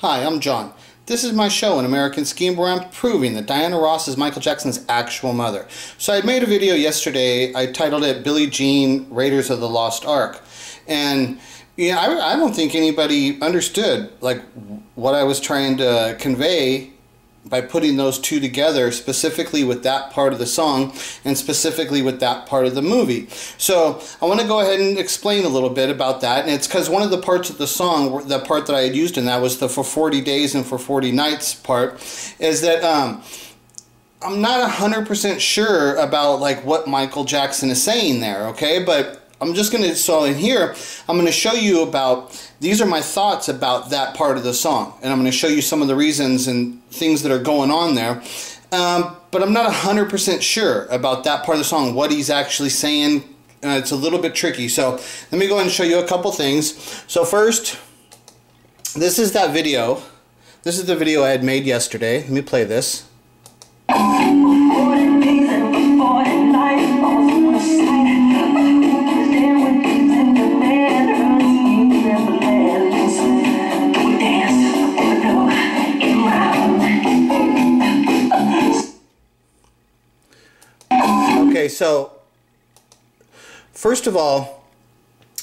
Hi, I'm John. This is my show, An American Scheme, where I'm proving that Diana Ross is Michael Jackson's actual mother. So I made a video yesterday, I titled it Billie Jean, Raiders of the Lost Ark. And yeah, I, I don't think anybody understood like what I was trying to convey by putting those two together specifically with that part of the song and specifically with that part of the movie. So I want to go ahead and explain a little bit about that. And it's because one of the parts of the song, the part that I had used in that was the for 40 days and for 40 nights part, is that um, I'm not 100% sure about like what Michael Jackson is saying there, okay? But I'm just going to, so in here, I'm going to show you about, these are my thoughts about that part of the song. And I'm going to show you some of the reasons and things that are going on there. Um, but I'm not 100% sure about that part of the song, what he's actually saying. Uh, it's a little bit tricky. So let me go ahead and show you a couple things. So first, this is that video. This is the video I had made yesterday. Let me play this. Okay, so first of all,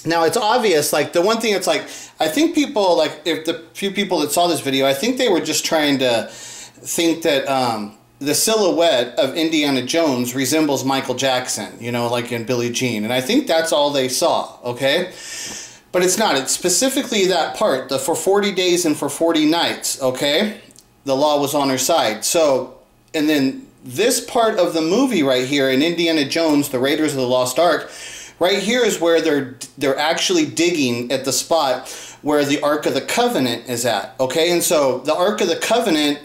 now it's obvious. Like the one thing it's like, I think people like if the few people that saw this video, I think they were just trying to think that um, the silhouette of Indiana Jones resembles Michael Jackson. You know, like in Billie Jean, and I think that's all they saw. Okay. But it's not. It's specifically that part, the for 40 days and for 40 nights, okay? The law was on her side. So, and then this part of the movie right here in Indiana Jones, The Raiders of the Lost Ark, right here is where they're they're actually digging at the spot where the Ark of the Covenant is at. Okay, and so the Ark of the Covenant,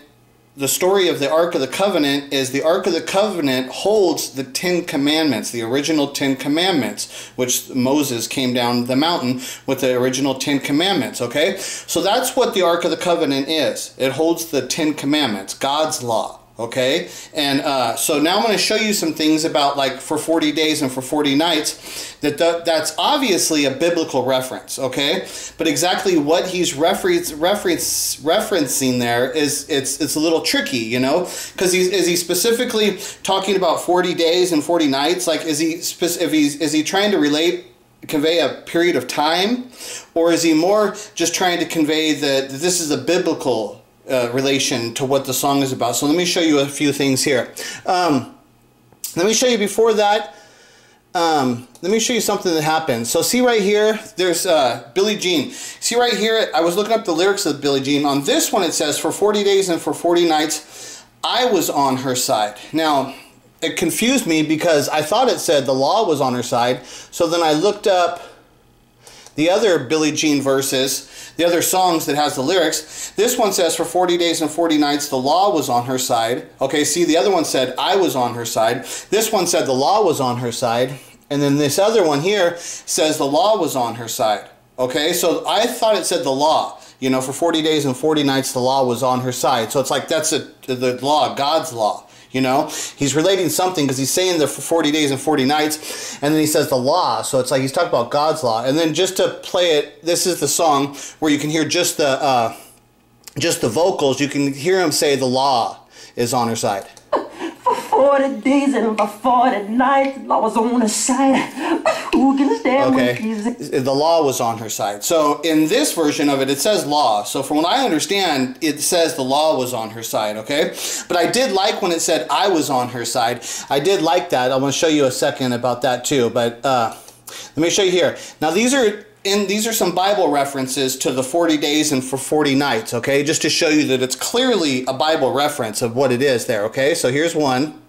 the story of the Ark of the Covenant is the Ark of the Covenant holds the Ten Commandments, the original Ten Commandments, which Moses came down the mountain with the original Ten Commandments. Okay, so that's what the Ark of the Covenant is. It holds the Ten Commandments, God's law okay? And uh, so now i'm going to show you some things about like for 40 days and for 40 nights that th- that's obviously a biblical reference okay? But exactly what he's reference, reference, referencing there is it's it's a little tricky you know? Because he's is he specifically talking about 40 days and 40 nights? Like is he if he's is he trying to relate convey a period of time? Or is he more just trying to convey that this is a biblical uh, relation to what the song is about. So let me show you a few things here. Um, let me show you before that. Um, let me show you something that happened. So see right here, there's uh, Billie Jean. See right here, I was looking up the lyrics of Billie Jean. On this one it says, for 40 days and for 40 nights, I was on her side. Now, it confused me because I thought it said the law was on her side. So then I looked up the other Billie Jean verses, the other songs that has the lyrics, this one says, For 40 days and 40 nights the law was on her side. Okay, see, the other one said, I was on her side. This one said the law was on her side. And then this other one here says the law was on her side. Okay, so I thought it said the law. You know, for 40 days and 40 nights the law was on her side. So it's like that's a, the law, God's law. You know, he's relating something because he's saying the 40 days and 40 nights, and then he says the law. So it's like he's talking about God's law. And then just to play it, this is the song where you can hear just the uh, just the vocals. You can hear him say the law is on her side. For 40 days and for 40 nights, law was on her side. Who can stand okay. The law was on her side. So in this version of it, it says law. So from what I understand, it says the law was on her side, okay? But I did like when it said I was on her side. I did like that. I'm going to show you a second about that too. But uh, let me show you here. Now these are in these are some Bible references to the 40 days and for 40 nights, okay? Just to show you that it's clearly a Bible reference of what it is there, okay? So here's one.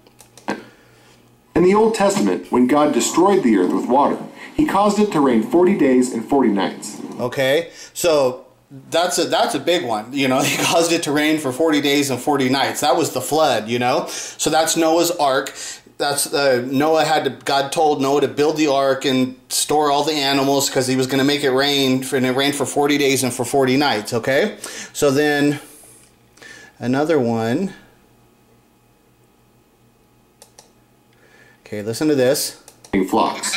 In the Old Testament, when God destroyed the earth with water, he caused it to rain 40 days and 40 nights. Okay, so that's a that's a big one. You know, he caused it to rain for 40 days and 40 nights. That was the flood, you know? So that's Noah's ark. That's uh, Noah had to God told Noah to build the ark and store all the animals because he was going to make it rain and it rained for 40 days and for 40 nights, okay? So then another one Okay, listen to this. Flocks.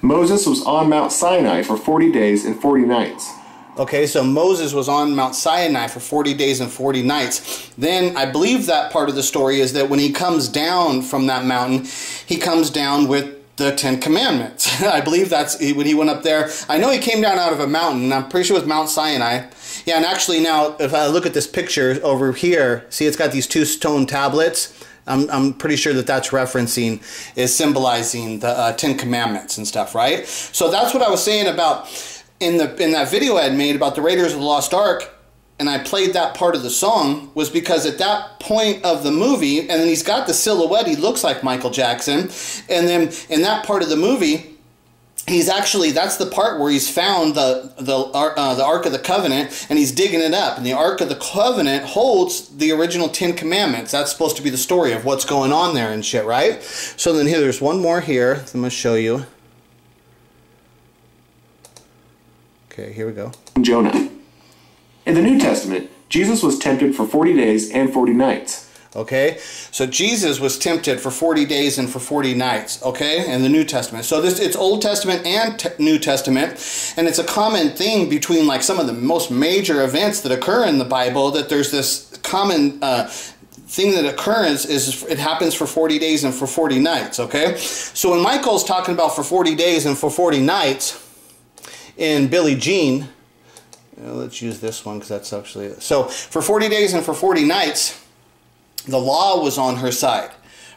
Moses was on Mount Sinai for 40 days and 40 nights. Okay, so Moses was on Mount Sinai for 40 days and 40 nights. Then I believe that part of the story is that when he comes down from that mountain, he comes down with the Ten Commandments. I believe that's when he went up there. I know he came down out of a mountain. I'm pretty sure it was Mount Sinai. Yeah, and actually now, if I look at this picture over here, see it's got these two stone tablets. I'm, I'm pretty sure that that's referencing, is symbolizing the uh, Ten Commandments and stuff, right? So that's what I was saying about in the in that video I had made about the Raiders of the Lost Ark and I played that part of the song was because at that point of the movie, and then he's got the silhouette, he looks like Michael Jackson, and then in that part of the movie, he's actually that's the part where he's found the the uh, the Ark of the Covenant, and he's digging it up, and the Ark of the Covenant holds the original Ten Commandments. That's supposed to be the story of what's going on there and shit, right? So then here, there's one more here. I'm gonna show you. Okay, here we go. Jonah. In the New Testament, Jesus was tempted for 40 days and 40 nights. Okay, so Jesus was tempted for 40 days and for 40 nights, okay, in the New Testament. So this it's Old Testament and te- New Testament, and it's a common thing between like some of the most major events that occur in the Bible that there's this common uh, thing that occurs is it happens for 40 days and for 40 nights, okay? So when Michael's talking about for 40 days and for 40 nights in Billie Jean, let's use this one because that's actually so for 40 days and for 40 nights the law was on her side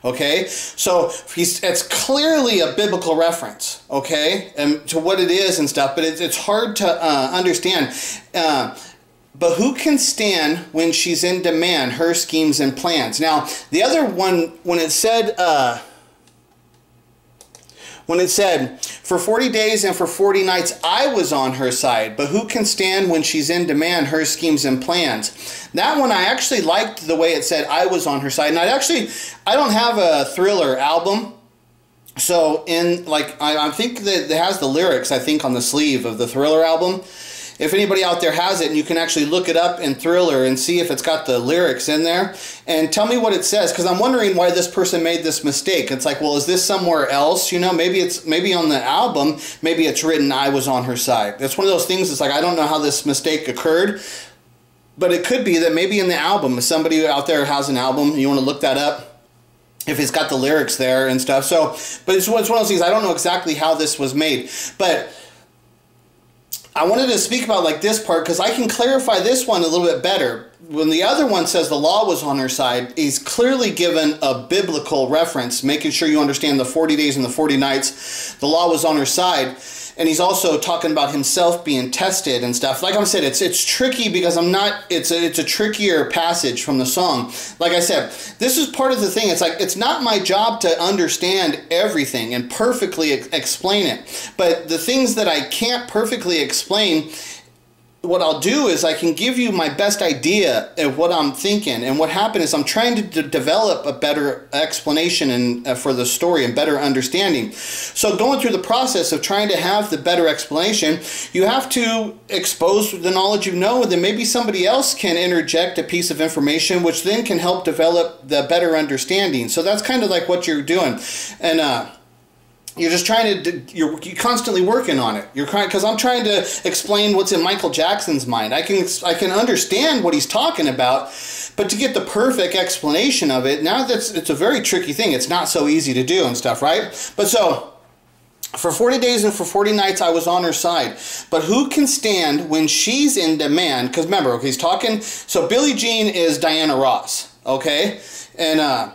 okay? So he's it's clearly a biblical reference okay? And to what it is and stuff but it's, it's hard to uh, understand. Uh, but who can stand when she's in demand her schemes and plans? Now the other one when it said uh, when it said, For 40 days and for 40 nights I was on her side, but who can stand when she's in demand her schemes and plans? That one I actually liked the way it said I was on her side. And I actually, I don't have a thriller album. So in like I, I think that it has the lyrics I think on the sleeve of the Thriller album if anybody out there has it and you can actually look it up in Thriller and see if it's got the lyrics in there and tell me what it says because I'm wondering why this person made this mistake. It's like, well, is this somewhere else? You know, maybe it's maybe on the album, maybe it's written I was on her side. It's one of those things it's like I don't know how this mistake occurred. But it could be that maybe in the album, if somebody out there has an album, you want to look that up if it's got the lyrics there and stuff. So, but it's, it's one of those things. I don't know exactly how this was made, but I wanted to speak about like this part because I can clarify this one a little bit better. When the other one says the law was on her side, he's clearly given a biblical reference, making sure you understand the 40 days and the 40 nights. The law was on her side and he's also talking about himself being tested and stuff. Like I said, it's it's tricky because I'm not. It's a it's a trickier passage from the song. Like I said, this is part of the thing. It's like it's not my job to understand everything and perfectly ex- explain it. But the things that I can't perfectly explain what I'll do is I can give you my best idea of what I'm thinking. And what happened is I'm trying to d- develop a better explanation and uh, for the story and better understanding. So going through the process of trying to have the better explanation, you have to expose the knowledge you know, and then maybe somebody else can interject a piece of information, which then can help develop the better understanding. So that's kind of like what you're doing, and. uh you're just trying to you're, you're constantly working on it you're trying because i'm trying to explain what's in michael jackson's mind i can i can understand what he's talking about but to get the perfect explanation of it now that's it's a very tricky thing it's not so easy to do and stuff right but so for 40 days and for 40 nights I was on her side. But who can stand when she's in demand? Because remember, okay, he's talking. So Billie Jean is Diana Ross, okay? And uh,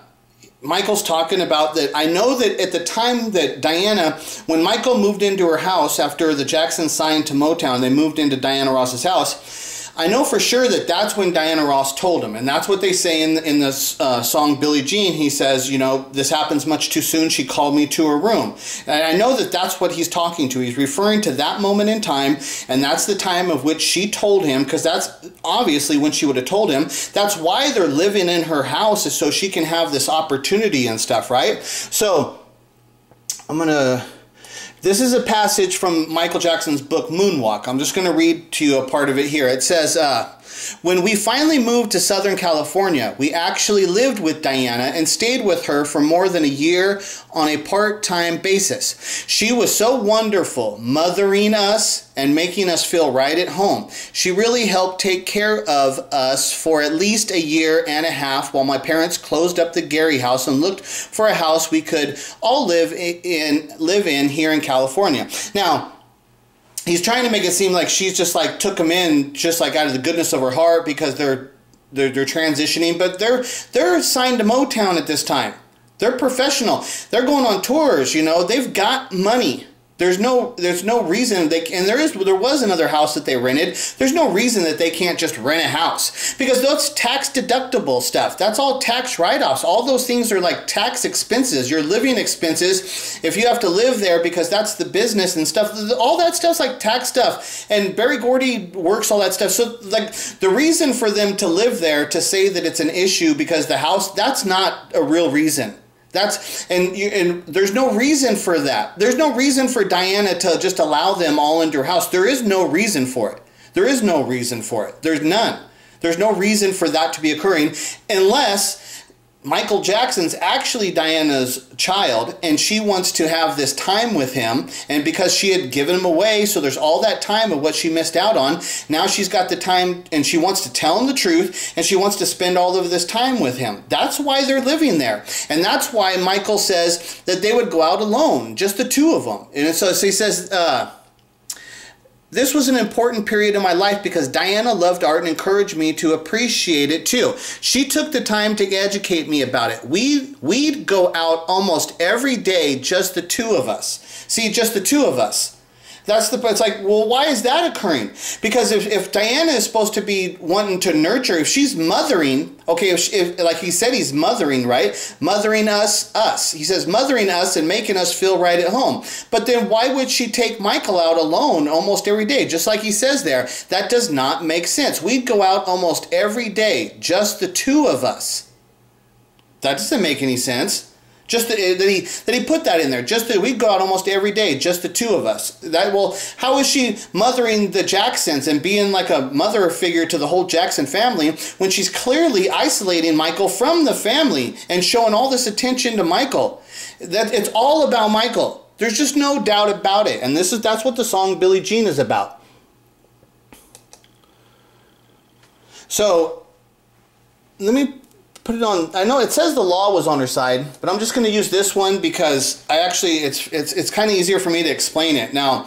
Michael's talking about that. I know that at the time that Diana, when Michael moved into her house after the Jacksons signed to Motown, they moved into Diana Ross's house. I know for sure that that's when Diana Ross told him, and that's what they say in in this uh, song Billie Jean. He says, you know, this happens much too soon. She called me to her room, and I know that that's what he's talking to. He's referring to that moment in time, and that's the time of which she told him, because that's obviously when she would have told him. That's why they're living in her house, is so she can have this opportunity and stuff, right? So I'm gonna this is a passage from Michael Jackson's book Moonwalk. I'm just going to read to you a part of it here. It says, uh, When we finally moved to Southern California, we actually lived with Diana and stayed with her for more than a year on a part time basis. She was so wonderful, mothering us and making us feel right at home. She really helped take care of us for at least a year and a half while my parents closed up the Gary house and looked for a house we could all live in live in here in California. Now, he's trying to make it seem like she's just like took him in just like out of the goodness of her heart because they're they're, they're transitioning, but they're they're signed to Motown at this time. They're professional. They're going on tours, you know. They've got money. There's no there's no reason they and there is there was another house that they rented. There's no reason that they can't just rent a house because that's tax deductible stuff. That's all tax write-offs. All those things are like tax expenses, your living expenses. If you have to live there because that's the business and stuff, all that stuff's like tax stuff. And Berry Gordy works all that stuff. So like the reason for them to live there to say that it's an issue because the house that's not a real reason. That's and you, and there's no reason for that. There's no reason for Diana to just allow them all into her house. There is no reason for it. There is no reason for it. There's none. There's no reason for that to be occurring unless Michael Jackson's actually Diana's child, and she wants to have this time with him. And because she had given him away, so there's all that time of what she missed out on. Now she's got the time, and she wants to tell him the truth, and she wants to spend all of this time with him. That's why they're living there. And that's why Michael says that they would go out alone, just the two of them. And so, so he says, uh, this was an important period in my life because Diana loved art and encouraged me to appreciate it too. She took the time to educate me about it. We we'd go out almost every day, just the two of us. See, just the two of us. That's the. It's like, well, why is that occurring? Because if, if Diana is supposed to be wanting to nurture, if she's mothering, okay, if, she, if like he said, he's mothering, right? Mothering us, us. He says mothering us and making us feel right at home. But then why would she take Michael out alone almost every day? Just like he says there, that does not make sense. We'd go out almost every day, just the two of us. That doesn't make any sense. Just eh, that he that he put that in there. Just that we go out almost every day, just the two of us. That well, how is she mothering the Jacksons and being like a mother figure to the whole Jackson family when she's clearly isolating Michael from the family and showing all this attention to Michael? That it's all about Michael. There's just no doubt about it. And this is that's what the song Billie Jean is about. So let me put it on i know it says the law was on her side but i'm just going to use this one because i actually it's it's, it's kind of easier for me to explain it. Now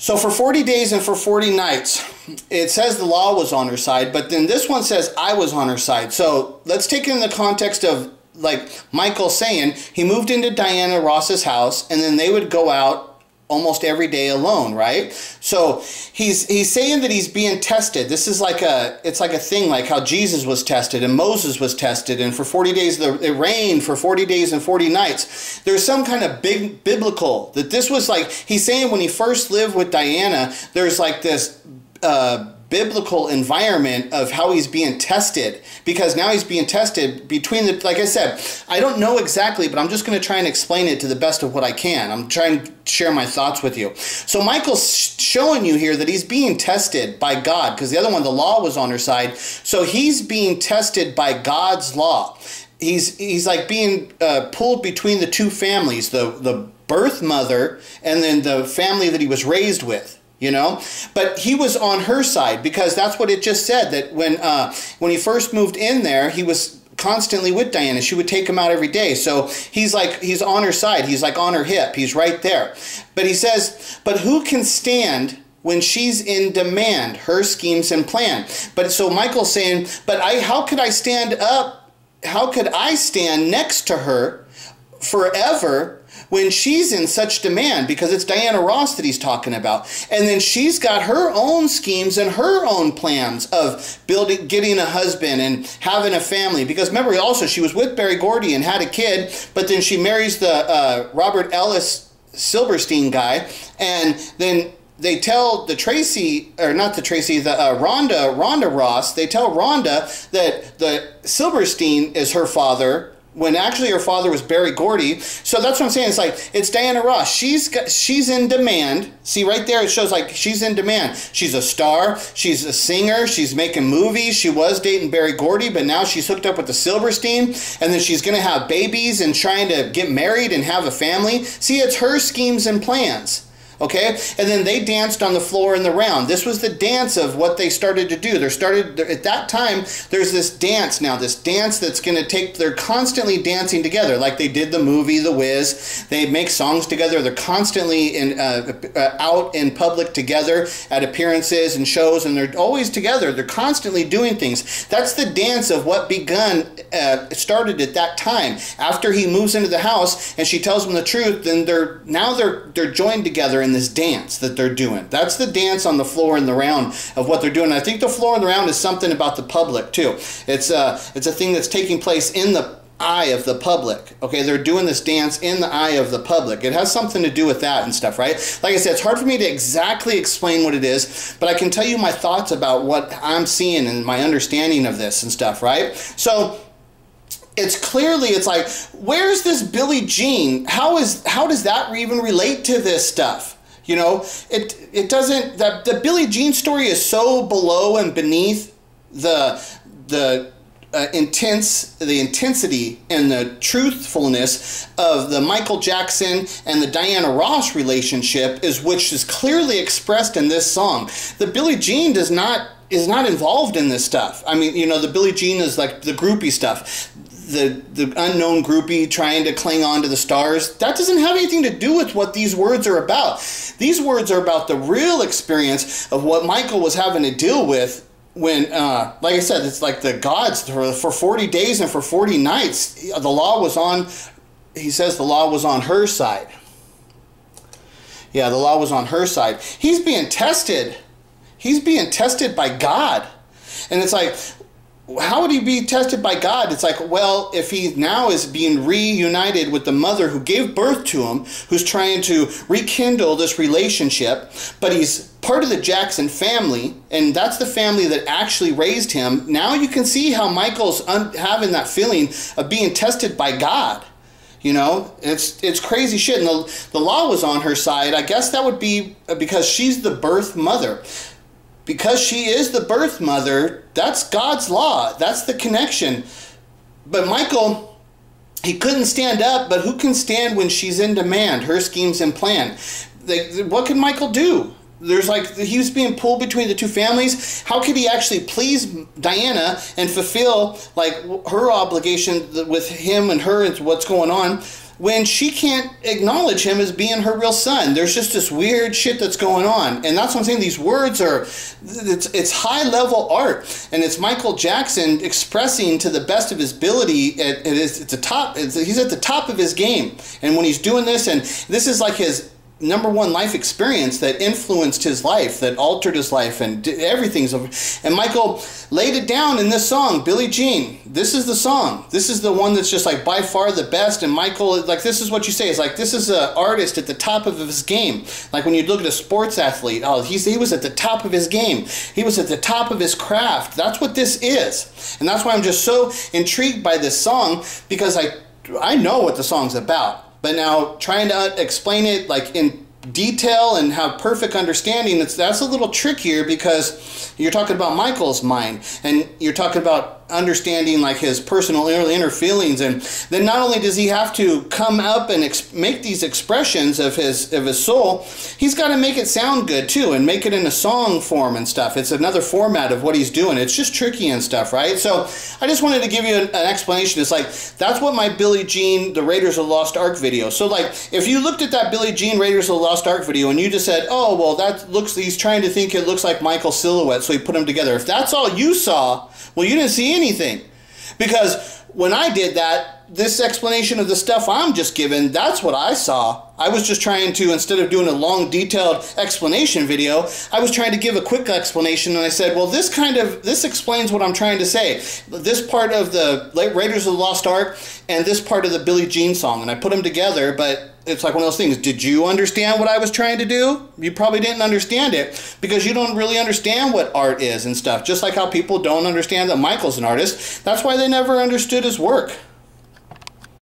so for 40 days and for 40 nights it says the law was on her side but then this one says i was on her side. So let's take it in the context of like michael saying he moved into diana ross's house and then they would go out almost every day alone, right? So he's he's saying that he's being tested. This is like a it's like a thing like how Jesus was tested and Moses was tested and for 40 days the, it rained for 40 days and 40 nights. There's some kind of big biblical that this was like he's saying when he first lived with Diana, there's like this uh biblical environment of how he's being tested because now he's being tested between the like I said I don't know exactly but I'm just going to try and explain it to the best of what I can. I'm trying to share my thoughts with you. So Michael's showing you here that he's being tested by God because the other one the law was on her side. So he's being tested by God's law. He's he's like being uh, pulled between the two families the the birth mother and then the family that he was raised with you know? But he was on her side because that's what it just said that when uh, when he first moved in there he was constantly with diana. She would take him out every day. So he's like he's on her side. He's like on her hip. He's right there. But he says but who can stand when she's in demand? Her schemes and plan. But so michael's saying but i how could i stand up? How could i stand next to her forever when she's in such demand because it's Diana Ross that he's talking about. And then she's got her own schemes and her own plans of building getting a husband and having a family because remember also she was with Berry Gordy and had a kid, but then she marries the uh, Robert Ellis Silverstein guy and then they tell the Tracy or not the Tracy the uh, Rhonda Rhonda Ross they tell Rhonda that the Silverstein is her father when actually her father was Berry Gordy. So that's what I'm saying. It's like it's Diana Ross. She's she's in demand. See right there, it shows like she's in demand. She's a star. She's a singer. She's making movies. She was dating Berry Gordy, but now she's hooked up with the Silverstein, and then she's gonna have babies and trying to get married and have a family. See, it's her schemes and plans. Okay, and then they danced on the floor in the round. This was the dance of what they started to do. They started at that time. There's this dance now, this dance that's going to take. They're constantly dancing together, like they did the movie The Wiz. They make songs together. They're constantly in uh, uh, out in public together at appearances and shows, and they're always together. They're constantly doing things. That's the dance of what begun. Uh, started at that time. After he moves into the house and she tells him the truth, then they're now they're they're joined together in this dance that they're doing. That's the dance on the floor and the round of what they're doing. I think the floor and the round is something about the public too. It's a uh, it's a thing that's taking place in the eye of the public. Okay, they're doing this dance in the eye of the public. It has something to do with that and stuff, right? Like I said, it's hard for me to exactly explain what it is, but I can tell you my thoughts about what I'm seeing and my understanding of this and stuff, right? So it's clearly it's like where's this Billie Jean? How is how does that even relate to this stuff? You know, it it doesn't. that the Billie Jean story is so below and beneath the the uh, intense the intensity and the truthfulness of the Michael Jackson and the Diana Ross relationship is which is clearly expressed in this song. The Billie Jean does not is not involved in this stuff. I mean, you know, the Billie Jean is like the groupie stuff the the unknown groupie trying to cling on to the stars that doesn't have anything to do with what these words are about. These words are about the real experience of what michael was having to deal with when uh, like i said it's like the gods for, for 40 days and for 40 nights the law was on he says the law was on her side. Yeah the law was on her side. He's being tested. He's being tested by god. And it's like how would he be tested by God? It's like, well, if he now is being reunited with the mother who gave birth to him, who's trying to rekindle this relationship, but he's part of the Jackson family, and that's the family that actually raised him. Now you can see how Michael's having that feeling of being tested by God. You know, it's it's crazy shit. And the, the law was on her side. I guess that would be because she's the birth mother because she is the birth mother, that's God's law. That's the connection. But Michael, he couldn't stand up, but who can stand when she's in demand? Her schemes and plan. Like what can Michael do? There's like he was being pulled between the two families. How could he actually please Diana and fulfill like her obligation with him and her and what's going on? When she can't acknowledge him as being her real son. There's just this weird shit that's going on. And that's what I'm saying. These words are, it's, it's high level art. And it's Michael Jackson expressing to the best of his ability at the top, he's at the top of his game. And when he's doing this, and this is like his number one life experience that influenced his life, that altered his life, and everything's. And Michael laid it down in this song, Billie Jean. This is the song. This is the one that's just like by far the best. And Michael, like this is what you say. It's like this is an artist at the top of his game. Like when you look at a sports athlete, oh, he's he was at the top of his game. He was at the top of his craft. That's what this is, and that's why I'm just so intrigued by this song because I I know what the song's about but now trying to uh, explain it like in detail and have perfect understanding, that's, that's a little trickier because you're talking about Michael's mind and you're talking about understanding like his personal inner feelings and then not only does he have to come up and make these expressions of his of his soul he's got to make it sound good too and make it in a song form and stuff. It's another format of what he's doing. It's just tricky and stuff right? So i just wanted to give you an, an explanation. It's like that's what my billie jean the raiders of the lost ark video so like if you looked at that billie jean raiders of the lost ark video and you just said oh well that looks he's trying to think it looks like michael's silhouette so he put them together. If that's all you saw well, you didn't see anything. Because when I did that, this explanation of the stuff I'm just given, that's what I saw. I was just trying to, instead of doing a long detailed explanation video, I was trying to give a quick explanation and I said, well, this kind of, this explains what I'm trying to say. This part of the Raiders of the Lost Ark and this part of the Billie Jean song. And I put them together, but it's like one of those things. Did you understand what I was trying to do? You probably didn't understand it because you don't really understand what art is and stuff. Just like how people don't understand that Michael's an artist. That's why they never understood his work.